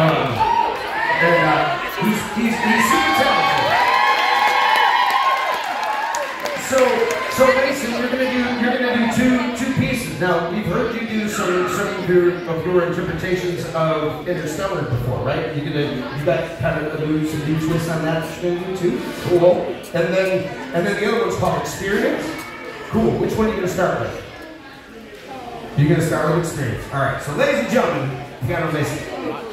Um, and uh, he's, he's, he's super talented. So, so Mason, you're gonna do you're gonna do two two pieces. Now we've heard you do some some of your of your interpretations of Interstellar before, right? You're gonna you got kind of a new some new twists on that you're gonna do too. Cool. And then and then the other one's called Experience. Cool. Which one are you gonna start with? You're gonna start with Experience. All right. So ladies and gentlemen, you Piano Mason.